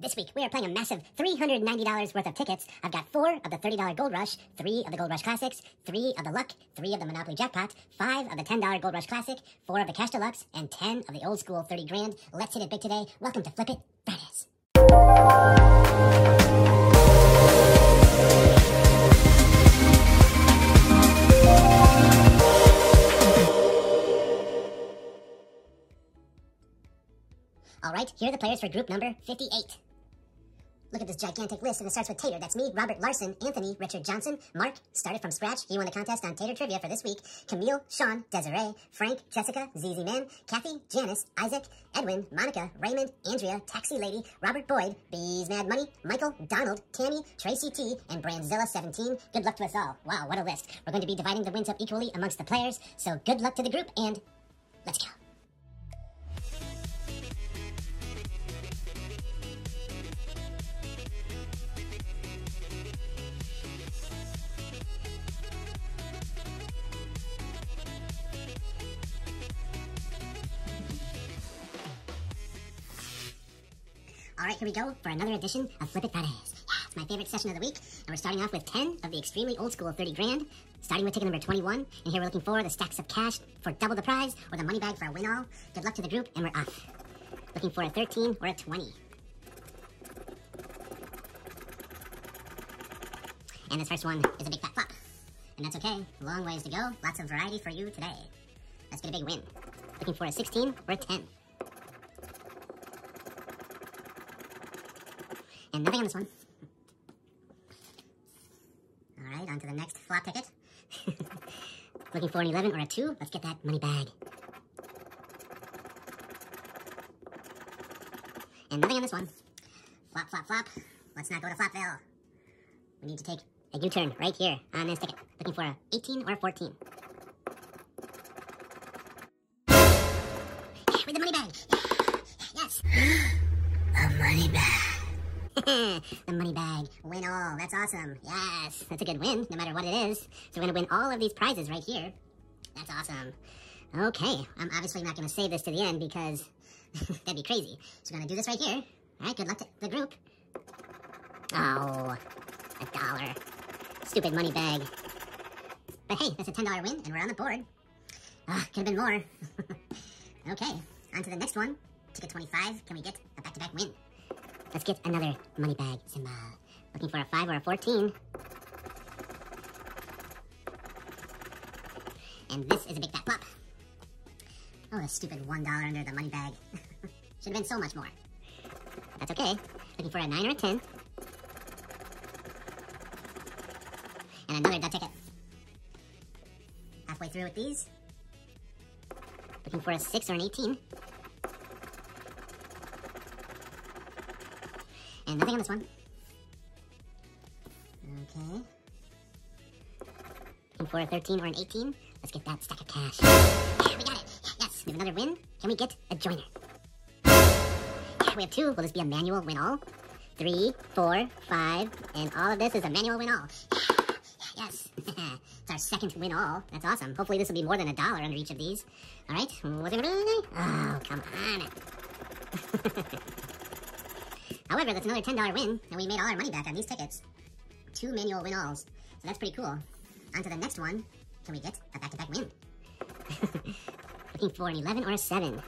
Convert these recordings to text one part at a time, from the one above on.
This week, we are playing a massive $390 worth of tickets. I've got four of the $30 Gold Rush, three of the Gold Rush Classics, three of the Luck, three of the Monopoly Jackpot, five of the $10 Gold Rush Classic, four of the Cash Deluxe, and 10 of the old school 30 grand. Let's hit it big today. Welcome to Flip It Fridays. All right, here are the players for group number 58. Look at this gigantic list, and it starts with Tater. That's me, Robert Larson, Anthony, Richard Johnson, Mark, started from scratch. He won the contest on Tater Trivia for this week. Camille, Sean, Desiree, Frank, Jessica, ZZ Man, Kathy, Janice, Isaac, Edwin, Monica, Raymond, Andrea, Taxi Lady, Robert Boyd, Bees Mad Money, Michael, Donald, Tammy, Tracy T, and Brandzilla17. Good luck to us all. Wow, what a list. We're going to be dividing the wins up equally amongst the players, so good luck to the group, and let's go. Right, here we go for another edition of Flip It Fridays. Yeah, it's my favorite session of the week, and we're starting off with 10 of the extremely old school 30 grand, starting with ticket number 21, and here we're looking for the stacks of cash for double the prize or the money bag for a win all. Good luck to the group, and we're off. Looking for a 13 or a 20. And this first one is a big fat flop. And that's okay. Long ways to go. Lots of variety for you today. Let's get a big win. Looking for a 16 or a 10. And nothing on this one. All right, on to the next flop ticket. Looking for an 11 or a 2. Let's get that money bag. And nothing on this one. Flop, flop, flop. Let's not go to Flopville. We need to take a U-turn right here on this ticket. Looking for a 18 or a 14. With the money bag. Yes. A money bag. the money bag. Win all. That's awesome. Yes. That's a good win, no matter what it is. So we're going to win all of these prizes right here. That's awesome. Okay. I'm obviously not going to save this to the end because that'd be crazy. So we're going to do this right here. All right. Good luck to the group. Oh, a dollar. Stupid money bag. But hey, that's a $10 win, and we're on the board. Ah, could have been more. okay. On to the next one. Ticket 25. Can we get a back-to-back win? Let's get another money bag symbol. Looking for a 5 or a 14. And this is a big fat pop. Oh, the stupid $1 under the money bag. Should have been so much more. That's okay. Looking for a 9 or a 10. And another dud ticket. Halfway through with these. Looking for a 6 or an 18. Nothing on this one. Okay. Looking for a 13 or an 18. Let's get that stack of cash. Yeah, we got it. Yes, we have another win. Can we get a joiner? Yeah, we have two. Will this be a manual win all? Three, four, five, and all of this is a manual win all. Yes, it's our second win all. That's awesome. Hopefully this will be more than a dollar under each of these. All right, what's it gonna be? Oh, come on. However, that's another $10 win, and we made all our money back on these tickets. Two manual win alls. So that's pretty cool. On to the next one. Can we get a back-to-back win? Looking for an 11 or a 7.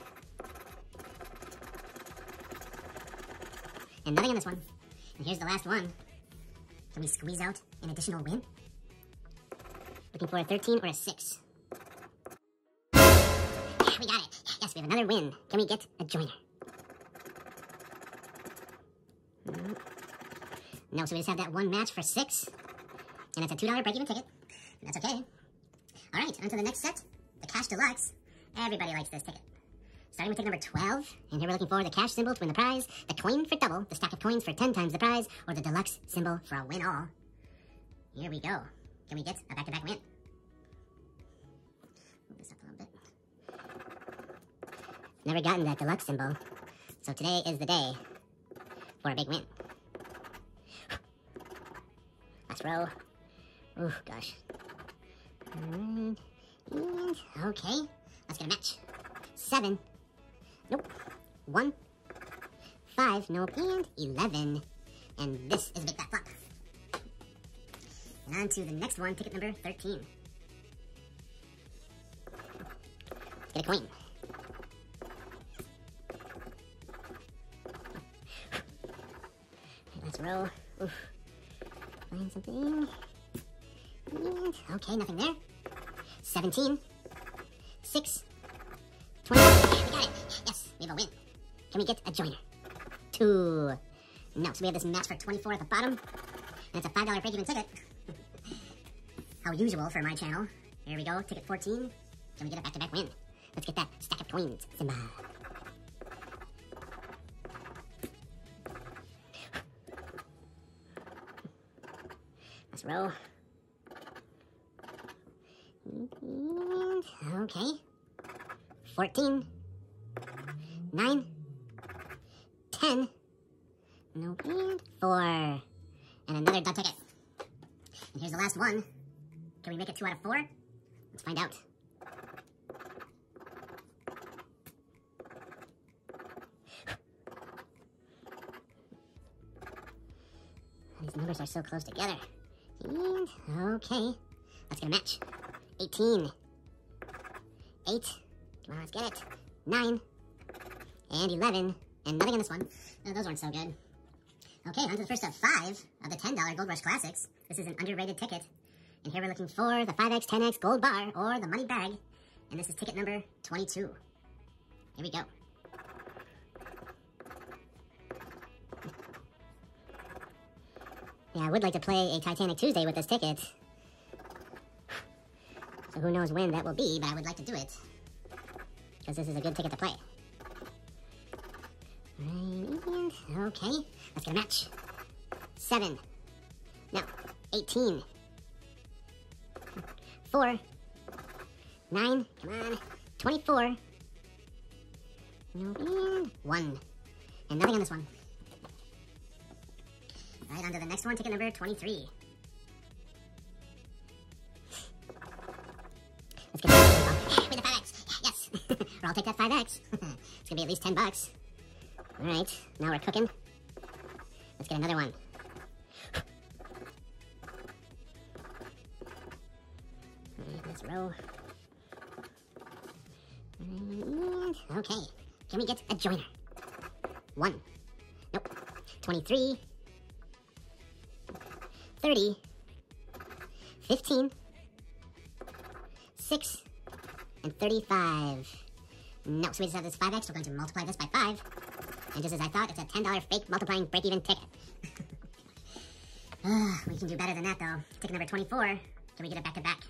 And nothing on this one. And here's the last one. Can we squeeze out an additional win? Looking for a 13 or a 6. Yeah, we got it. Yes, we have another win. Can we get a joiner? No, so we just have that one match for six. And it's a $2 break-even ticket. That's okay. All right, on to the next set. The Cash Deluxe. Everybody likes this ticket. Starting with ticket number 12. And here we're looking for the cash symbol to win the prize, the coin for double, the stack of coins for 10 times the prize, or the deluxe symbol for a win all. Here we go. Can we get a back-to-back win? Move this up a little bit. Never gotten that deluxe symbol. So today is the day for a big win. Last row. Ooh, gosh. Alright. And, okay. Let's get a match. Seven. Nope. One. 5, nope, and 11. And this is a big fat flop. And on to the next one, ticket number 13. Get a coin. Let's. Oof. Find something. And, okay, nothing there. 17. 6. 20. We got it. Yes, we have a win. Can we get a joiner? Two. No, so we have this match for 24 at the bottom. And it's a $5 break-even ticket. How usual for my channel. Here we go, ticket 14. Can we get a back-to-back win? Let's get that stack of coins, Simba. Let's roll. And, okay. 14. 9. 10. No, and 4. And another dot ticket. And here's the last one. Can we make it 2 out of 4? Let's find out. These numbers are so close together. And, okay. Let's get a match. 18. 8. Come on, let's get it. 9. And 11. And nothing on this one. No, those weren't so good. Okay, on to the first of five of the $10 Gold Rush Classics. This is an underrated ticket. And here we're looking for the 5X, 10X Gold Bar or the Money Bag. And this is ticket number 22. Here we go. Yeah, I would like to play a Titanic Tuesday with this ticket. So who knows when that will be, but I would like to do it. Because this is a good ticket to play. Okay, let's get a match. Seven. No, 18. Four. Nine. Come on. 24. No, and one. And nothing on this one. Right, on to the next one, ticket number 23. Let's get with the 5X. Yes. or I'll take that 5X. it's going to be at least 10 bucks. All right, now we're cooking. Let's get another one. Let's. And, okay, can we get a joiner? One. Nope. 23. 30. 15. 6. And 35. No, so we just have this 5x. We're going to multiply this by 5. And just as I thought, it's a $10 fake multiplying break-even ticket. we can do better than that, though. Ticket number 24. Can we get it back-to-back?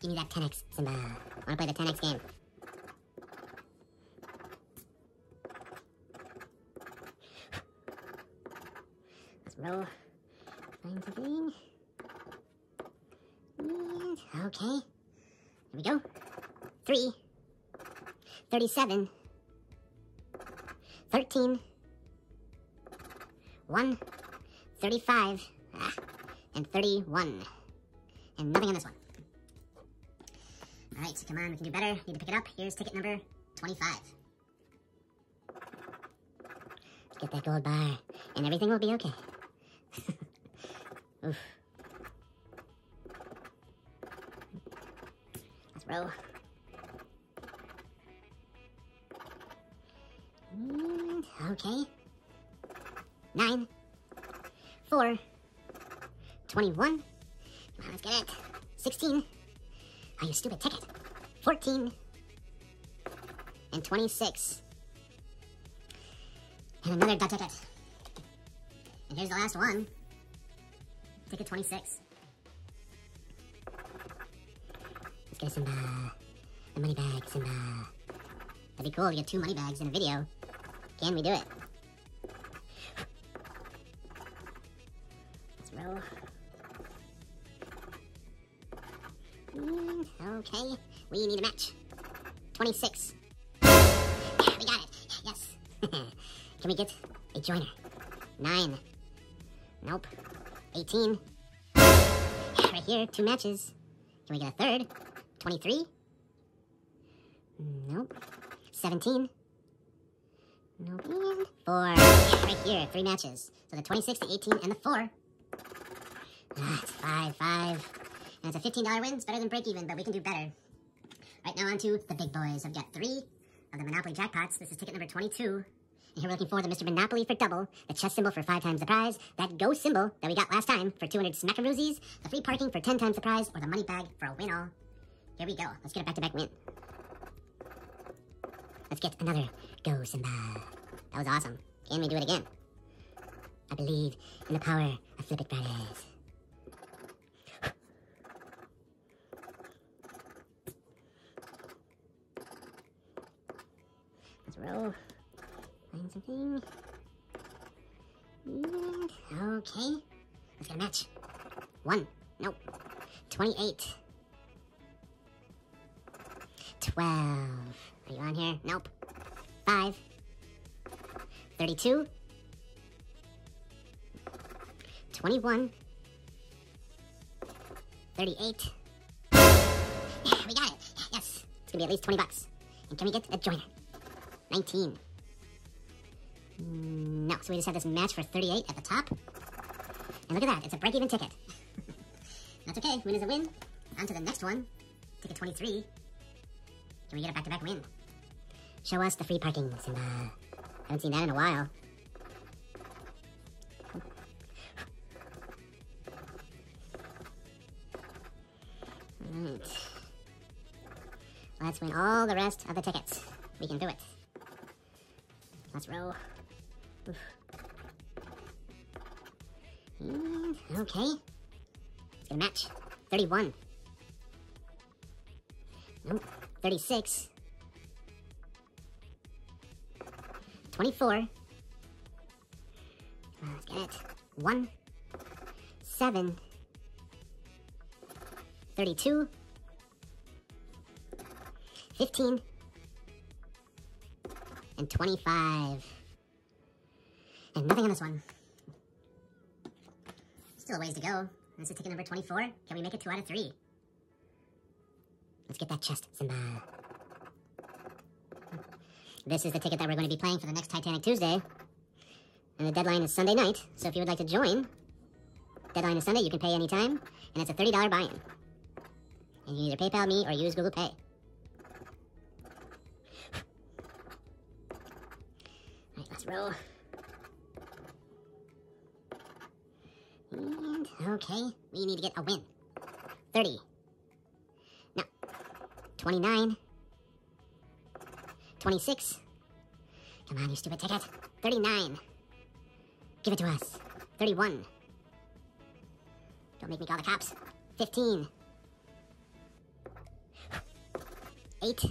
Give me that 10x, Simba. Want to play the 10x game. Let's roll. Something. And, okay. Here we go. Three. 37. 13, 1, 35, ah, and 31. And nothing on this one. All right, so come on, we can do better. Need to pick it up. Here's ticket number 25. Let's get that gold bar, and everything will be okay. Oof. Let's roll. Okay. 9. 4. 21. Come on, let's get it. 16. Oh, you stupid ticket. 14. And 26. And another dot ticket. And here's the last one. Ticket 26. Let's get Simba. The uh, money bag, Simba. Uh, that'd be cool to get two money bags in a video. Can we do it? Let's roll. And, okay, we need a match. 26. Yeah, we got it. Yes. Can we get a joiner? 9. Nope. 18. Right here, two matches. Can we get a third? 23. Nope. 17. Nope. And four. Right here, three matches. So the 26, the 18, and the four. Ah, it's five, five. And it's a $15 win. It's better than break even, but we can do better. Right now on to the big boys. I've got three of the Monopoly jackpots. This is ticket number 22. We're looking for the Mr. Monopoly for double, the chess symbol for five times the prize, that go symbol that we got last time for 200 smackaroosies, the free parking for 10 times the prize, or the money bag for a win all. Here we go. Let's get a back-to-back win. Let's get another go Simba. That was awesome. Can we do it again? I believe in the power of Flip It Fridays. Let's roll. Something. Mm, okay. Let's get a match. One. Nope. 28. 12. Are you on here? Nope. 5. 32. 21. 38. Yeah, we got it. Yes. It's gonna be at least 20 bucks. And can we get a joiner? 19. So we just have this match for 38 at the top. And look at that, it's a break-even ticket. That's okay, win is a win. On to the next one. Ticket 23. Can we get a back-to-back win? Show us the free parking, Simba. Haven't seen that in a while. Let's win all the rest of the tickets. We can do it. Let's roll. And, okay. Get match. 31. Nope. 36. 24. Let's get it. 1. 7. 32. 15. And 25. And nothing on this one. Still a ways to go. This is ticket number 24. Can we make it 2 out of 3? Let's get that chest, Simba. This is the ticket that we're going to be playing for the next Titanic Tuesday. And the deadline is Sunday night, so if you would like to join, deadline is Sunday, you can pay anytime, and it's a $30 buy-in. And you either PayPal me or use Google Pay. Alright, let's roll. Mm, okay, we need to get a win. 30. No. 29. 26. Come on, you stupid ticket. 39. Give it to us. 31. Don't make me call the cops. 15. 8.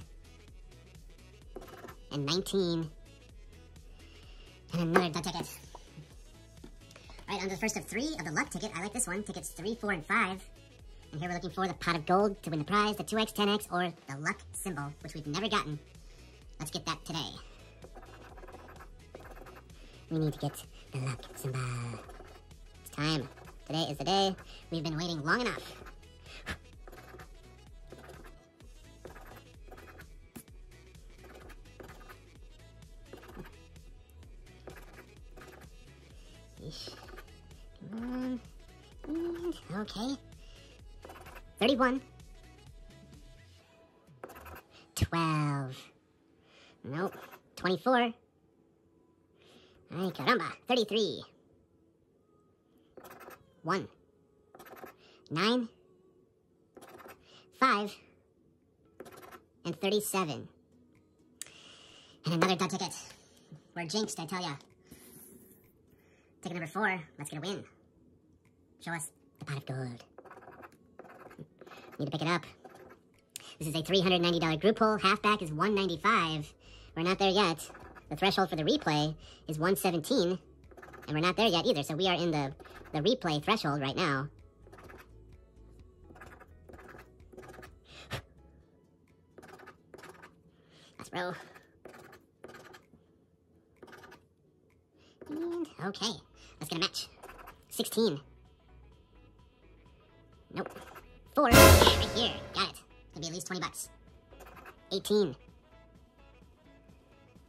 And 19. And another dud ticket. Alright, on the first of three of the luck ticket. I like this one. Tickets 3, 4, and 5. And here we're looking for the pot of gold to win the prize, the 2x, 10x, or the luck symbol, which we've never gotten. Let's get that today. We need to get the luck symbol. It's time. Today is the day. We've been waiting long enough. 31. 12. Nope. 24. Ay, caramba. 33. 1. 9. 5. And 37. And another dud ticket. We're jinxed, I tell ya. Ticket number 4. Let's get a win. Show us the pot of gold. Need to pick it up. This is a $390 group pull. Halfback is 195 We're not there yet. The threshold for the replay is 117, and we're not there yet either, so we are in the, the replay threshold right now. Let's roll. And, okay, let's get a match. 16. Nope. Four. Yeah, right here. Got it. Gonna be at least 20 bucks. 18.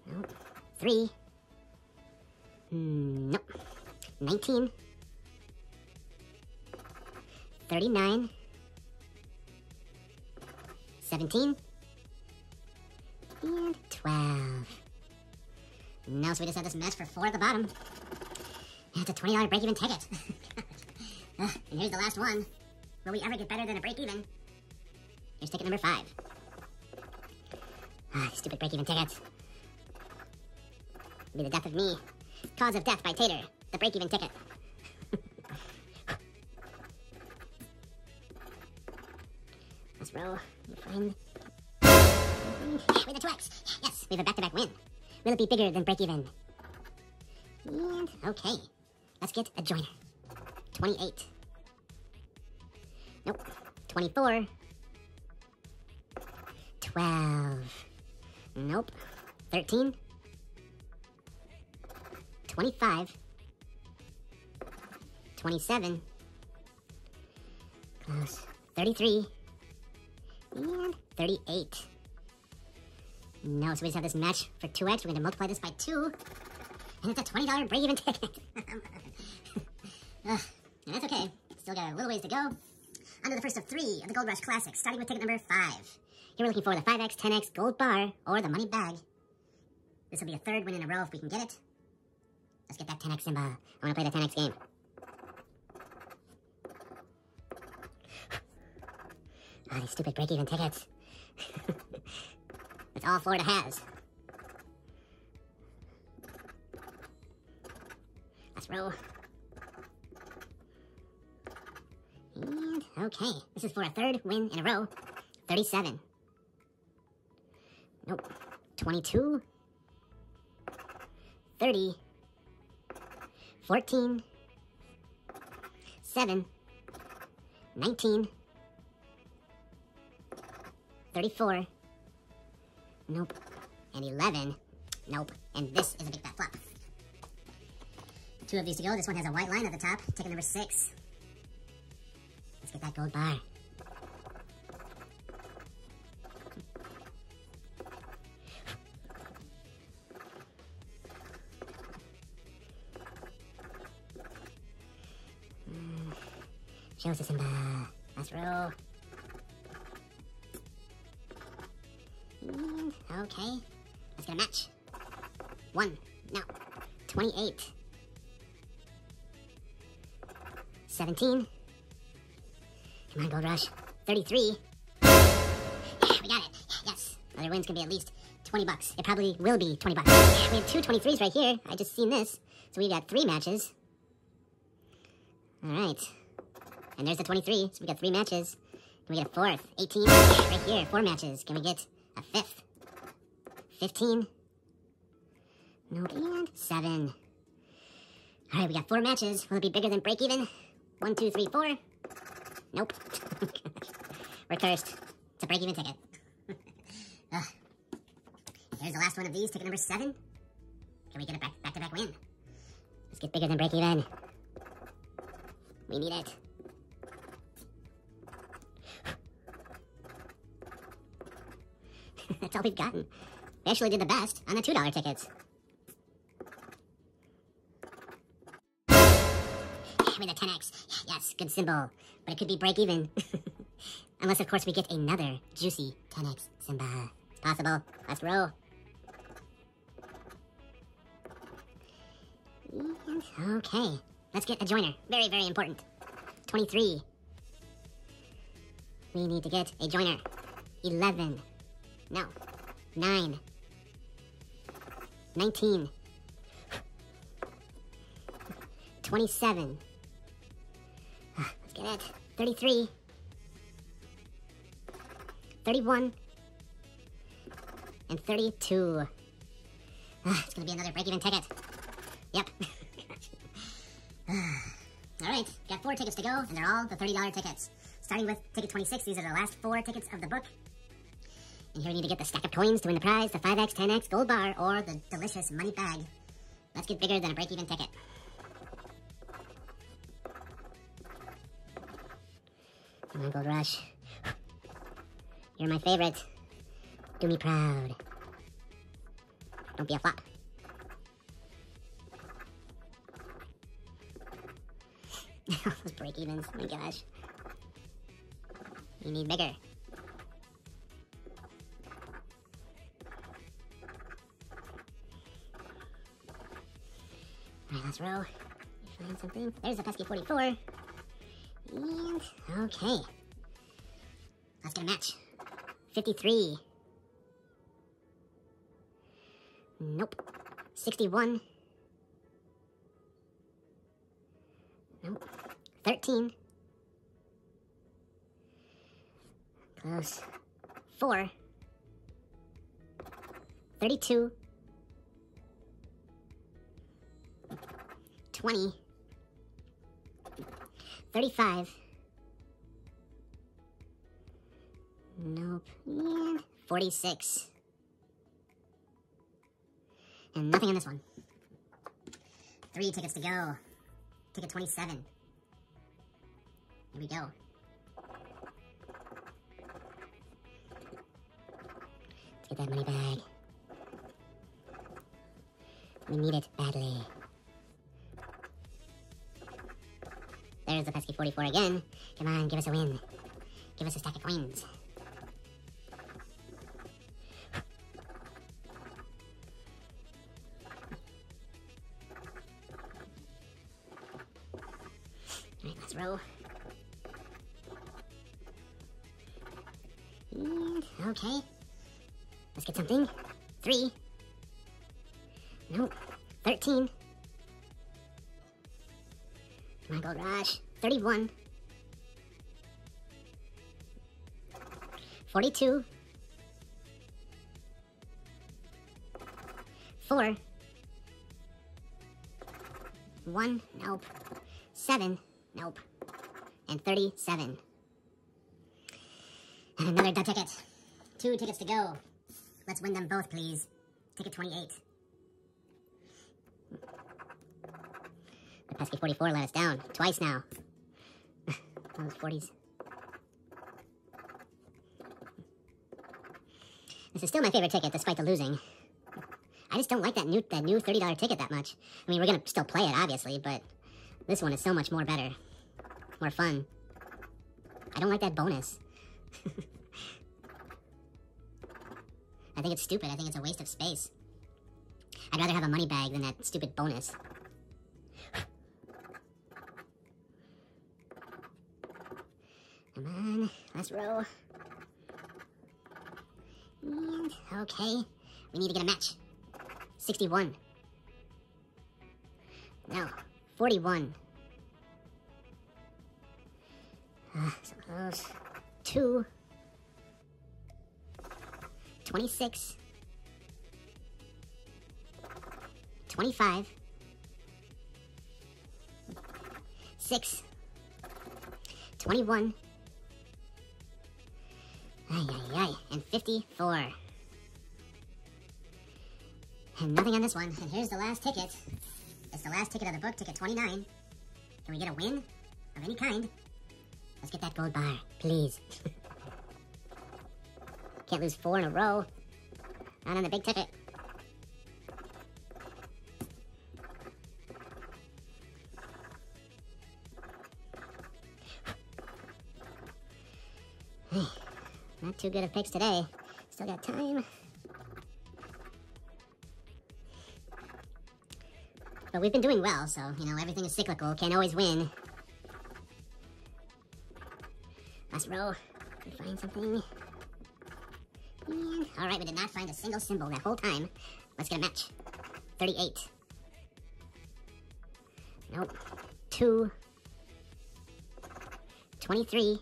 Nope. Three. Hmm, nope. 19. 39. 17. And 12. No, so we just have this mess for four at the bottom. It's a $20 break-even ticket. uh, and here's the last one. Will we ever get better than a break-even? Here's ticket number five. Ah, stupid break-even tickets. It'll be the death of me. Cause of death by Tater. The break-even ticket. Let's roll. Find... With the 2x. Yes, we have a back-to-back win. Will it be bigger than break-even? And, okay. Let's get a joiner. 28. Nope. 24. 12. Nope. 13. 25. 27. Close. 33. And 38. No, so we just have this match for 2x. We're going to multiply this by 2. And it's a $20 break-even ticket. uh, that's okay. Still got a little ways to go. To the first of three of the Gold Rush Classics, starting with ticket number 5. Here we're looking for the 5x, 10x gold bar or the money bag. This will be a third win in a row if we can get it. Let's get that 10x Simba. I want to play the 10x game. Oh, these stupid break-even tickets. That's all Florida has. Let's roll. And okay, this is for a third win in a row. 37. Nope. 22. 30. 14. 7. 19. 34. Nope. And 11. Nope. And this is a big fat flop. Two of these to go. This one has a white line at the top. Ticket number 6 that gold bar. Mm. Show us. Mm, okay. Let's get a match. One. No. 28. 17. Come on, Gold Rush. 33. Yeah, we got it. Yes. Another win's gonna be at least 20 bucks. It probably will be 20 bucks. We have two 23s right here. I just seen this. So we got three matches. All right. And there's the 23. So we got three matches. Can we get a fourth? 18. Right here. Four matches. Can we get a fifth? 15. Nope. And seven. All right, we got four matches. Will it be bigger than break even? One, two, three, four. Nope. We're. It's a break even ticket. Ugh. Here's the last one of these, ticket number seven. Can we get a back, back win? Let's get bigger than break even. We need it. That's all we've gotten. We actually did the best on the $2 tickets. With a 10x. Yes, good symbol. But it could be break even. Unless, of course, we get another juicy 10x Simba. Possible. Let's roll. Okay. Let's get a joiner. Very, very important. 23. We need to get a joiner. 11. No. 9. 19. 27. It. 33. 31. And 32. Ah, it's gonna be another break-even ticket. Yep. all right, got four tickets to go, and they're all the $30 tickets. Starting with ticket 26, these are the last four tickets of the book. And here we need to get the stack of coins to win the prize, the 5x, 10x gold bar, or the delicious money bag. Let's get bigger than a break-even ticket. Come on, Gold Rush. You're my favorite. Do me proud. Don't be a flop. Those break evens. My gosh. You need bigger. Alright, let's roll. Find something. There's a pesky 44. Okay. Let's get a match. 53. Nope. 61. Nope. 13. Close. 4. 32. 20. 35. Nope. And 46. And nothing in this one. Three tickets to go. Ticket 27. Here we go. Let's get that money bag. We need it badly. There's the pesky 44 again. Come on, give us a win. Give us a stack of coins. Alright, let's roll. 31. 42. 4. 1. Nope. 7. Nope. And 37. And another dud ticket. Two tickets to go. Let's win them both, please. Ticket 28. The pesky 44 let us down. Twice now. Those 40s. This is still my favorite ticket, despite the losing. I just don't like that new that new $30 ticket that much. I mean, we're gonna still play it, obviously, but this one is so much more better. More fun. I don't like that bonus. I think it's stupid. I think it's a waste of space. I'd rather have a money bag than that stupid bonus. Come on, let's roll. And, okay, we need to get a match. 61. No, 41. Uh, so close. 2. 26. 25. 6. 21. Ay, ay. And 54. And nothing on this one. And here's the last ticket. It's the last ticket of the book, ticket 29. Can we get a win of any kind? Let's get that gold bar, please. Can't lose four in a row. Not on the big ticket. Not too good of picks today. Still got time. But we've been doing well, so, you know, everything is cyclical. Can't always win. Last row. We find something? And, all right, we did not find a single symbol that whole time. Let's get a match. 38. Nope. 2. 23.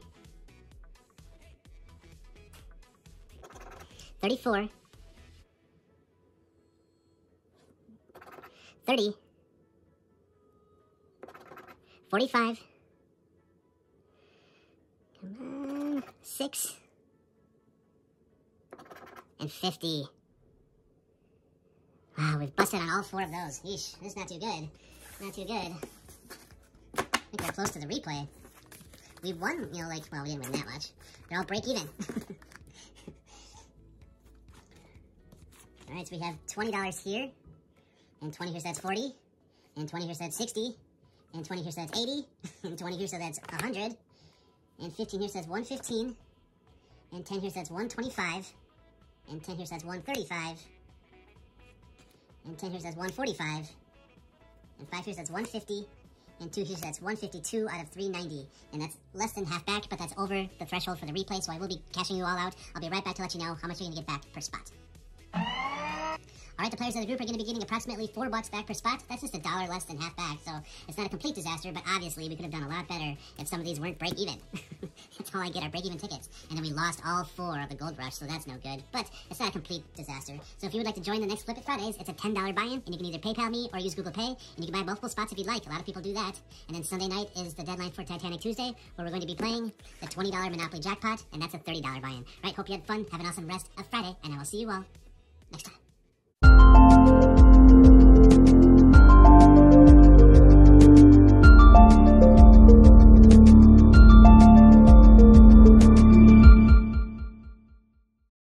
34. 30. 45. Come on. 6. And 50. Wow, we've busted on all four of those. Yeesh, this is not too good. Not too good. I think we're close to the replay. We won, you know, like, well, we didn't win that much. They're all break even. so we have $20 here. And 20 here says 40. And 20 here says 60. And 20 here, so that's 80. And 20 here, so that's 100. And 15 here says 115. And 10 here says 125. And 10 here says 135. And 10 here says 145. And 5 here says 150. And 2 here says 152 out of 390. And that's less than half back, but that's over the threshold for the replay, so I will be cashing you all out. I'll be right back to let you know how much you're going to get back per spot. All right, the players in the group are going to be getting approximately four bucks back per spot. That's just a dollar less than half back, so it's not a complete disaster, but obviously we could have done a lot better if some of these weren't break even. that's all I get, our break even tickets. And then we lost all four of the gold rush, so that's no good. But it's not a complete disaster. So if you would like to join the next Flip It Fridays, it's a $10 buy-in, and you can either PayPal me or use Google Pay, and you can buy multiple spots if you'd like. A lot of people do that. And then Sunday night is the deadline for Titanic Tuesday, where we're going to be playing the $20 Monopoly Jackpot, and that's a $30 buy-in. Right, hope you had fun. Have an awesome rest of Friday, and I will see you all next time.